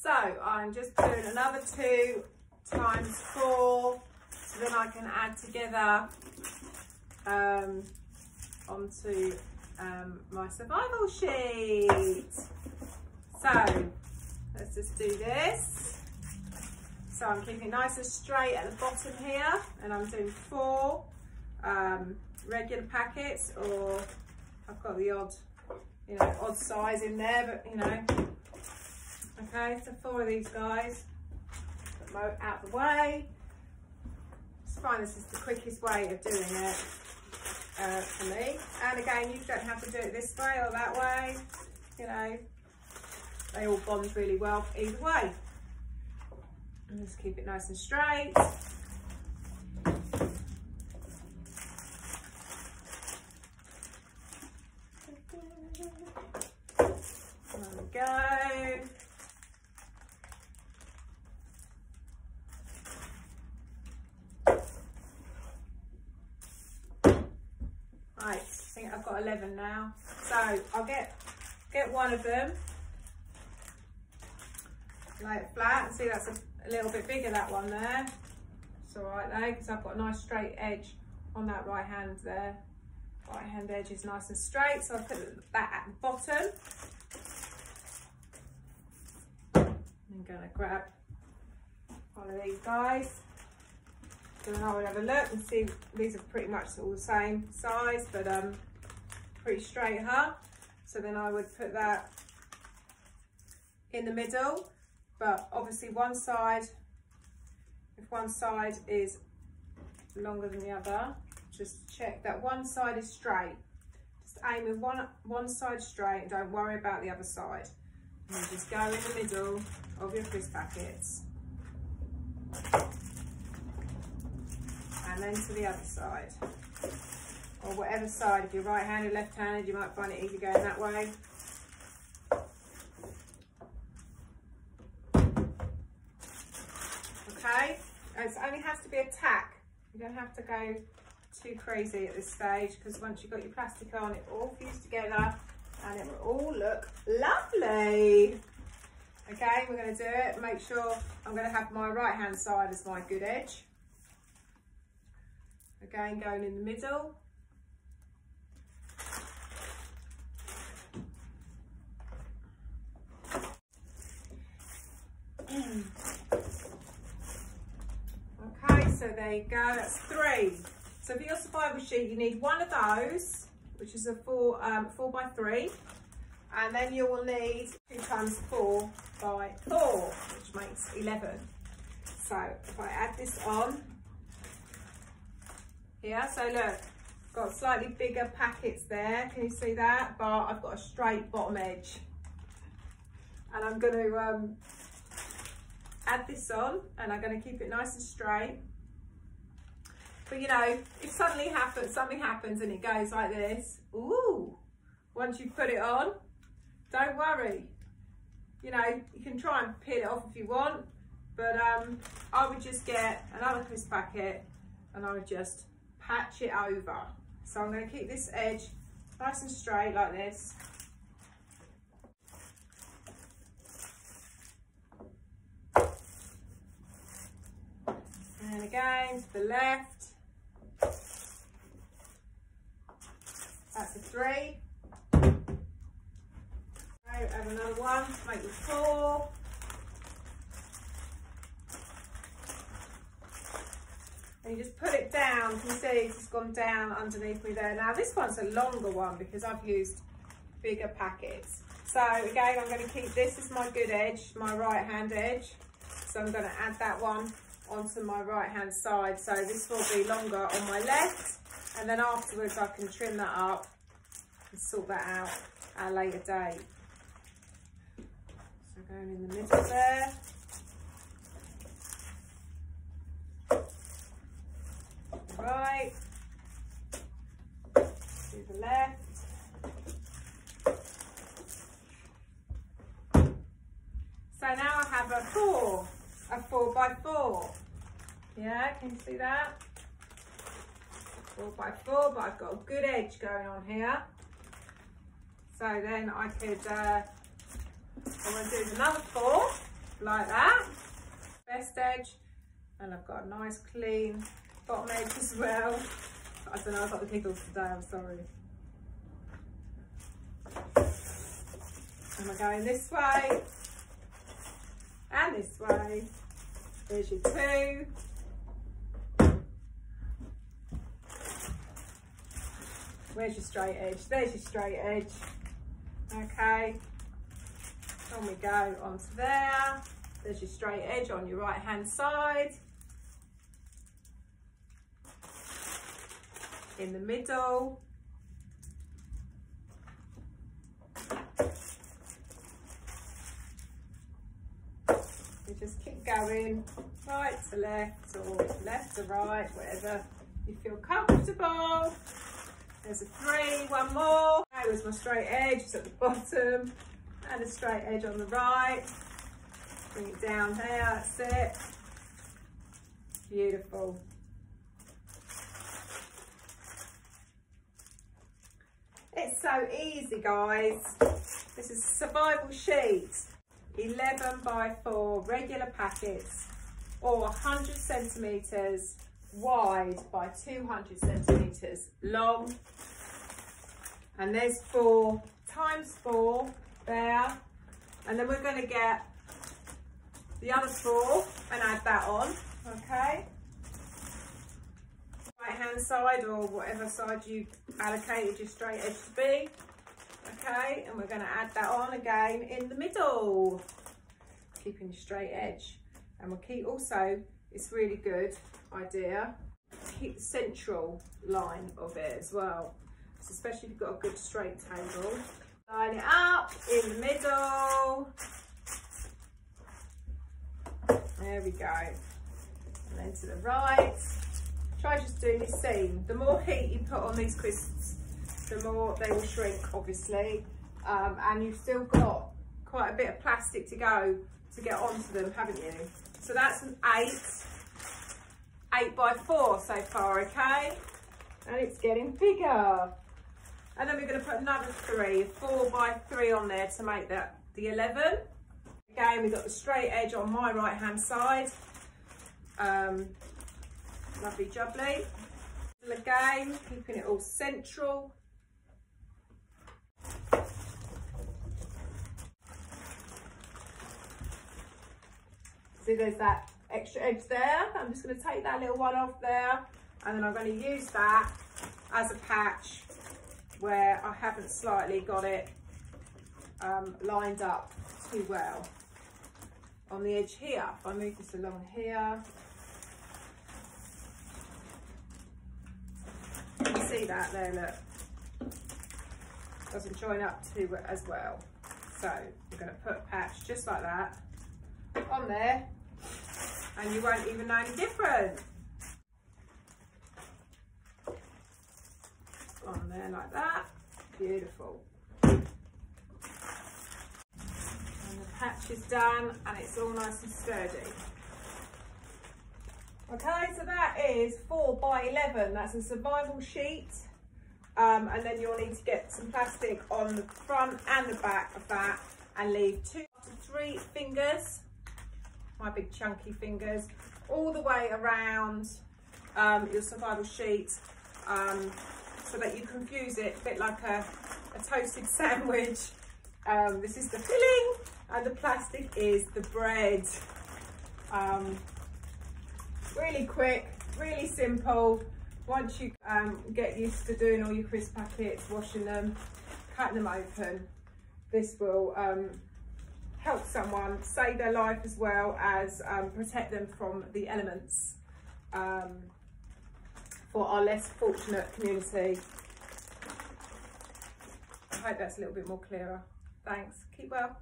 So I'm just doing another two times four, so then I can add together um, onto um, my survival sheet. So let's just do this. So I'm keeping nice and straight at the bottom here, and I'm doing four um, regular packets, or I've got the odd, you know, odd size in there, but you know, Okay, so four of these guys, put them out the way. It's fine, this is the quickest way of doing it uh, for me. And again, you don't have to do it this way or that way, you know, they all bond really well either way. And just keep it nice and straight. There we go. Right, I think I've got 11 now. So I'll get get one of them, lay it flat. See, that's a, a little bit bigger, that one there. It's all right though, because I've got a nice straight edge on that right hand there. Right hand edge is nice and straight, so I'll put that at the bottom. I'm gonna grab one of these guys. So then I will have a look and see, these are pretty much all the same size, but um, pretty straight, huh? So then I would put that in the middle, but obviously one side, if one side is longer than the other, just check that one side is straight. Just aim with one, one side straight and don't worry about the other side. And just go in the middle of your crisp packets. and then to the other side. Or whatever side, if you're right-handed, left-handed, you might find it easy going that way. Okay, it only has to be a tack. You don't have to go too crazy at this stage because once you've got your plastic on, it all fused together and it will all look lovely. Okay, we're going to do it. Make sure I'm going to have my right hand side as my good edge. Again, going in the middle. okay, so there you go, that's three. So for your survival sheet, you need one of those, which is a four, um, four by three. And then you will need two times four by four, which makes 11. So if I add this on, here. So look, got slightly bigger packets there. Can you see that? But I've got a straight bottom edge. And I'm going to um, add this on and I'm going to keep it nice and straight. But you know, if suddenly happens, something happens and it goes like this, ooh, once you put it on, don't worry. You know, you can try and peel it off if you want, but um, I would just get another crisp packet and I would just patch it over. So I'm going to keep this edge nice and straight like this. And again to the left. That's a three. Okay, have another one make the four. and you just put it down. You see it's gone down underneath me there. Now this one's a longer one because I've used bigger packets. So again, I'm going to keep this as my good edge, my right hand edge. So I'm going to add that one onto my right hand side. So this will be longer on my left. And then afterwards I can trim that up and sort that out at a later date. So going in the middle there. right, the left. So now I have a four, a four by four. Yeah, can you see that? Four by four, but I've got a good edge going on here. So then I could, uh, I want to do another four. like that. Best edge. And I've got a nice clean bottom edge as well. I don't know, I've got the giggles today, I'm sorry. And we're going this way and this way. There's your two. Where's your straight edge? There's your straight edge. Okay. On we go onto there. There's your straight edge on your right hand side. In the middle. You just keep going right to left or left to right, whatever you feel comfortable. There's a three, one more. There's my straight edge, it's at the bottom, and a straight edge on the right. Bring it down there, that's it. Beautiful. It's so easy, guys. This is survival sheet. 11 by 4 regular packets or 100 centimetres wide by 200 centimetres long. And there's four times four there. And then we're going to get the other four and add that on, okay? Right hand side or whatever side you allocated your straight edge to be. Okay, and we're going to add that on again in the middle, keeping your straight edge. And we'll keep also, it's really good idea, keep the central line of it as well. So especially if you've got a good straight table. Line it up in the middle. There we go. And then to the right. Try just doing this seam. The more heat you put on these crisps, the more they will shrink, obviously. Um, and you've still got quite a bit of plastic to go to get onto them, haven't you? So that's an eight, eight by four so far, okay? And it's getting bigger. And then we're gonna put another three, four by three on there to make that the 11. Again, we've got the straight edge on my right hand side. Um, lovely jubbly. Again, keeping it all central. See, there's that extra edge there. I'm just going to take that little one off there and then I'm going to use that as a patch where I haven't slightly got it um, lined up too well. On the edge here, if I move this along here, you see that there, look. Doesn't join up too as well. So we're going to put a patch just like that on there and you won't even know any different. On there like that, beautiful. And the patch is done and it's all nice and sturdy. Okay, so that is 4 by 11. That's a survival sheet. Um, and then you'll need to get some plastic on the front and the back of that and leave two to three fingers my big chunky fingers, all the way around um, your survival sheet um, so that you can fuse it a bit like a, a toasted sandwich. Um, this is the filling and the plastic is the bread. Um, really quick, really simple. Once you um, get used to doing all your crisp packets, washing them, cutting them open, this will um, help someone, save their life as well as um, protect them from the elements um, for our less fortunate community. I hope that's a little bit more clearer. Thanks. Keep well.